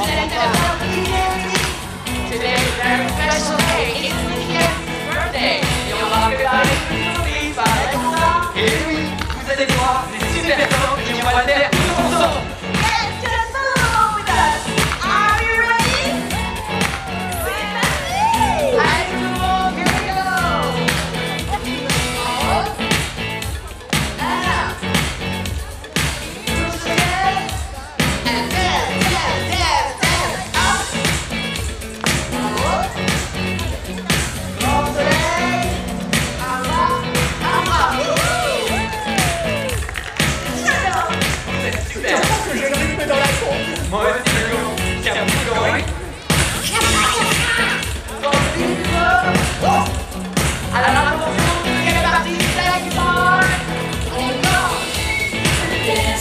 Today is a very special day.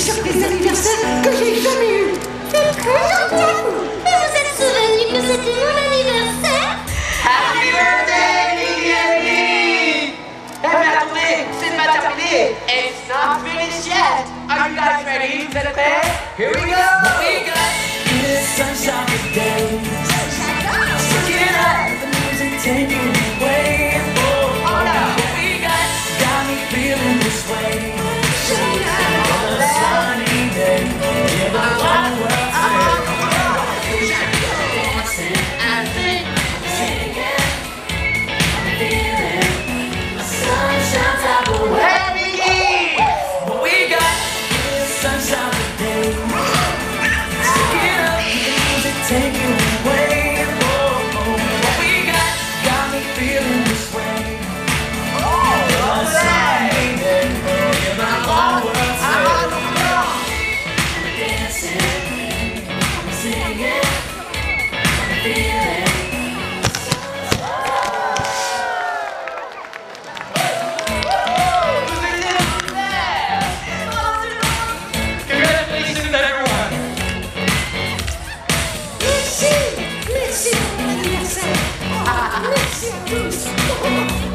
sur les que j'ai jamais vous. Êtes souvenu que c'était mon anniversaire Happy birthday, c'est. It's not finished yet. Are you guys ready? Vous êtes prêts? Here we go. Here we go. In the sunshine day. loose.